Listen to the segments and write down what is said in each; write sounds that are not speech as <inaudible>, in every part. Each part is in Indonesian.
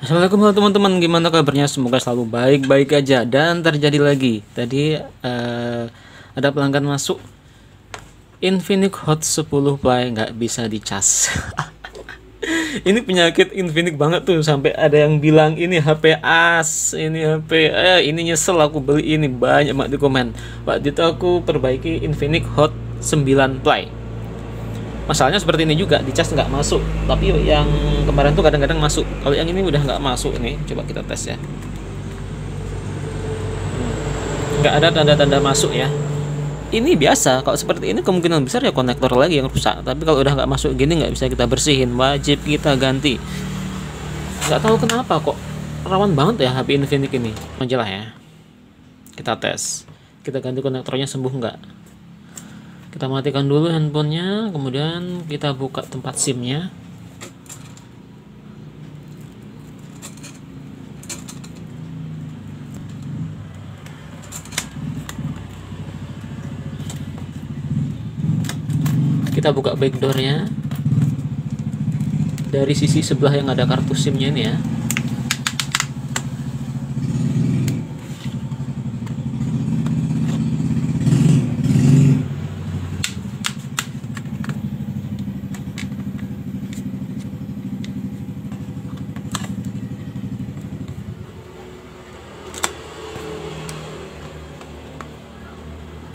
Assalamualaikum teman-teman, gimana kabarnya? Semoga selalu baik-baik aja dan terjadi lagi. Tadi eh, ada pelanggan masuk Infinix Hot 10 Play nggak bisa dicas. <laughs> ini penyakit Infinix banget tuh sampai ada yang bilang ini HP as, ini HP eh ini nyesel aku beli ini banyak banget di komen. Waktu itu aku perbaiki Infinix Hot 9 Play masalahnya seperti ini juga dicas nggak masuk. Tapi yang kemarin tuh kadang-kadang masuk. Kalau yang ini udah nggak masuk nih coba kita tes ya. Hmm. nggak ada tanda-tanda masuk ya. Ini biasa kalau seperti ini kemungkinan besar ya konektor lagi yang rusak. Tapi kalau udah nggak masuk gini nggak bisa kita bersihin. Wajib kita ganti. Nggak tahu kenapa kok rawan banget ya HP Infinix ini. Majalah ya. Kita tes. Kita ganti konektornya sembuh nggak kita matikan dulu handphonenya kemudian kita buka tempat simnya. Kita buka backdoornya. Dari sisi sebelah yang ada kartu simnya ini ya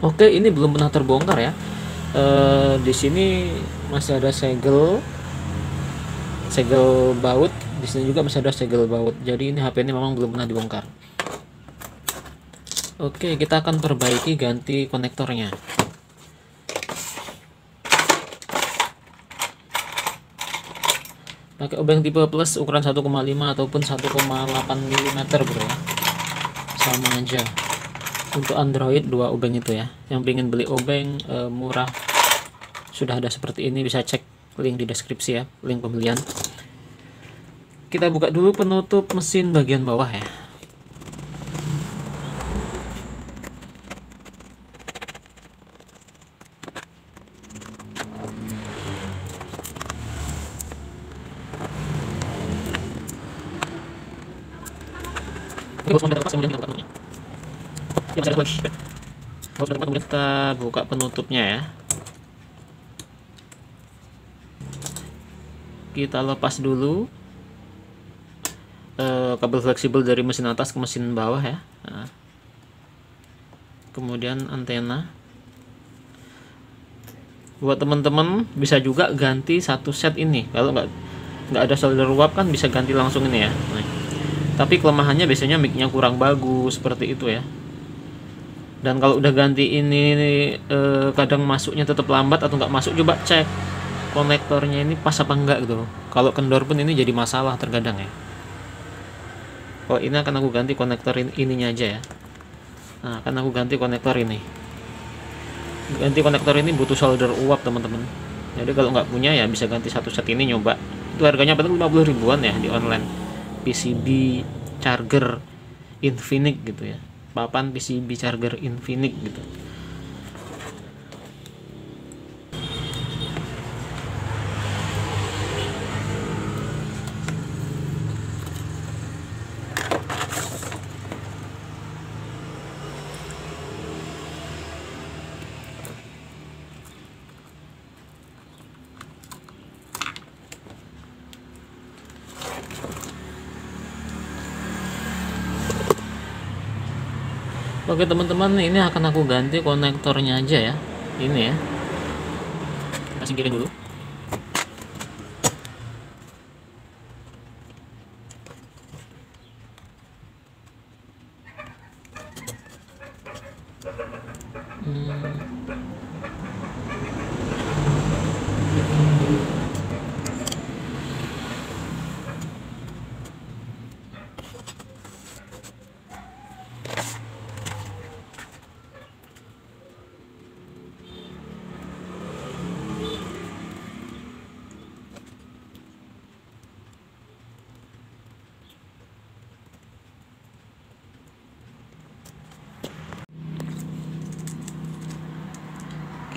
Oke, ini belum pernah terbongkar ya. E, di sini masih ada segel, segel baut. Di sini juga masih ada segel baut. Jadi ini HP ini memang belum pernah dibongkar. Oke, kita akan perbaiki ganti konektornya. Pakai obeng tipe plus ukuran 1,5 ataupun 1,8 mm bro ya. Sama aja untuk Android dua obeng itu ya. Yang ingin beli obeng e, murah sudah ada seperti ini bisa cek link di deskripsi ya link pembelian. Kita buka dulu penutup mesin bagian bawah ya. Lepas kemudian kita buka kita buka penutupnya ya. Kita lepas dulu. Uh, kabel fleksibel dari mesin atas ke mesin bawah ya. Nah. kemudian antena. Buat teman-teman bisa juga ganti satu set ini. Kalau nggak nggak ada solder uap kan bisa ganti langsung ini ya. Nah. tapi kelemahannya biasanya micnya kurang bagus seperti itu ya dan kalau udah ganti ini eh, kadang masuknya tetap lambat atau nggak masuk coba cek konektornya ini pas apa enggak gitu kalau kendor pun ini jadi masalah terkadang ya. Kalau ini akan aku ganti konektor ini, ininya aja ya. Nah akan aku ganti konektor ini. Ganti konektor ini butuh solder uap teman-teman. Jadi kalau nggak punya ya bisa ganti satu set ini nyoba. Itu harganya paling 50 ribuan ya di online. PCB charger Infinix gitu ya papan PCB charger Infinix gitu Oke teman-teman ini akan aku ganti konektornya aja ya. Ini ya. Kita singkirin dulu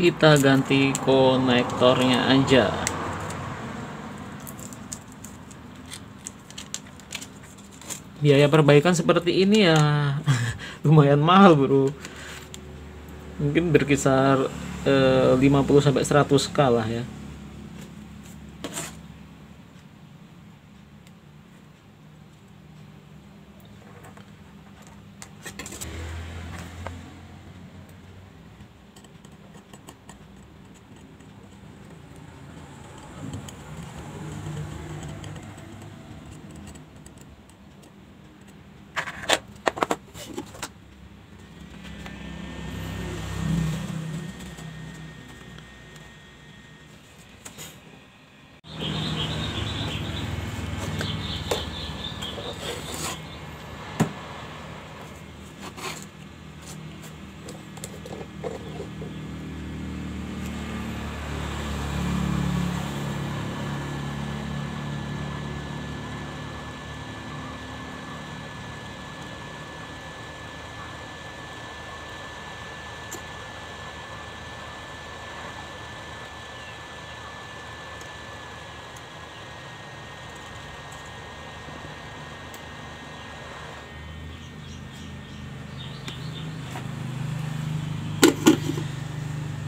kita ganti konektornya aja. Biaya perbaikan seperti ini ya <laughs> lumayan mahal bro. Mungkin berkisar eh, 50 sampai 100 k lah ya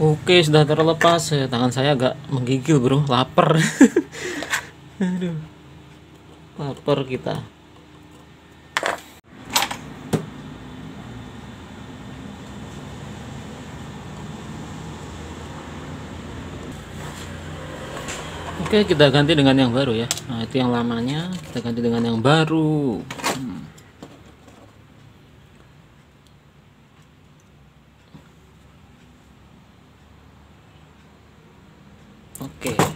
Oke, sudah terlepas. Eh, Tangan saya agak menggigil, Bro. Lapar. <laughs> Aduh. Lapar kita. Oke, kita ganti dengan yang baru ya. Nah, itu yang lamanya, kita ganti dengan yang baru. Hmm. Oke.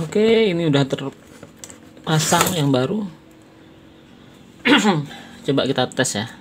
Oke, ini udah terpasang yang baru. <clears throat> Coba kita tes ya.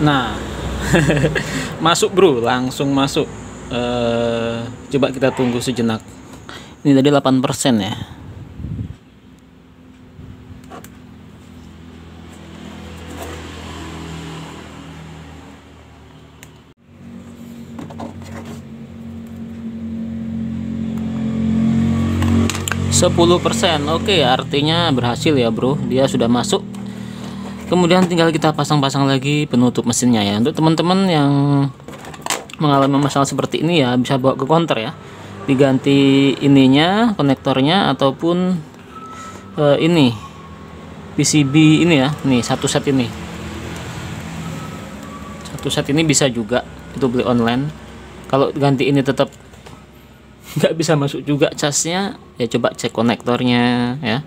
Nah, <laughs> masuk bro, langsung masuk. Eh, coba kita tunggu sejenak. Ini tadi 8% ya. Sepuluh persen, oke artinya berhasil ya bro, dia sudah masuk kemudian tinggal kita pasang-pasang lagi penutup mesinnya ya. Untuk teman-teman yang mengalami masalah seperti ini ya bisa bawa ke counter ya. Diganti ininya konektornya ataupun uh, ini PCB ini ya. Nih satu set ini. Satu set ini bisa juga itu beli online. Kalau ganti ini tetap <laughs> nggak bisa masuk juga casnya ya coba cek konektornya ya.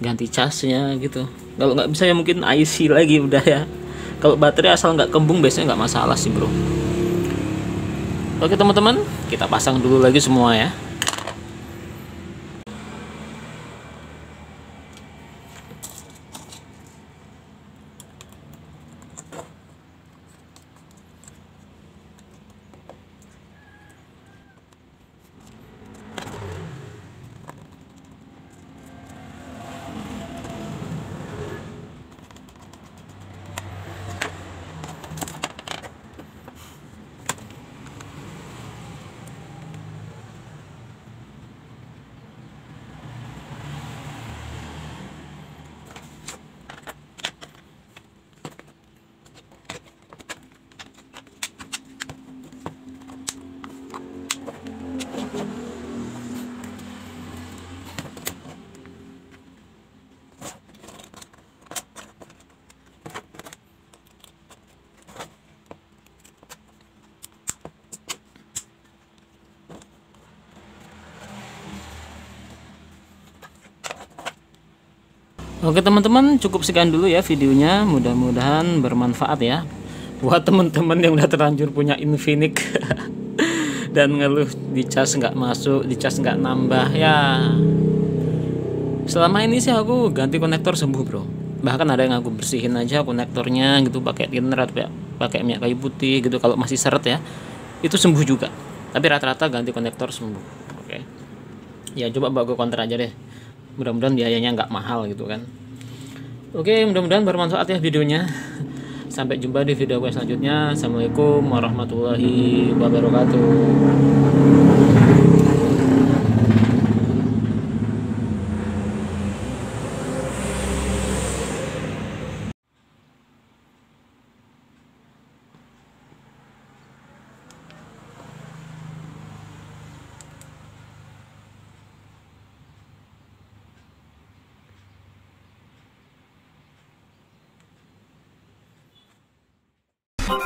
Ganti casnya gitu kalau nggak bisa ya mungkin IC lagi udah ya. Kalau baterai asal nggak kembung biasanya nggak masalah sih bro. Oke teman-teman kita pasang dulu lagi semua ya Oke teman-teman cukup sekian dulu ya videonya. Mudah-mudahan bermanfaat ya. Buat teman-teman yang udah terlanjur punya Infinix <laughs> dan ngeluh di cas nggak masuk di cas nggak nambah ya. Selama ini sih aku ganti konektor sembuh bro. Bahkan ada yang aku bersihin aja konektornya gitu pakai thinner atau pakai minyak kayu putih gitu kalau masih seret ya. Itu sembuh juga. Tapi rata-rata ganti konektor sembuh. Oke. Ya coba bawa ke konter aja deh mudah-mudahan biayanya nggak mahal gitu kan. Oke mudah-mudahan bermanfaat ya videonya. Sampai jumpa di video gue selanjutnya. Assalamualaikum warahmatullahi wabarakatuh 我的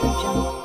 爱情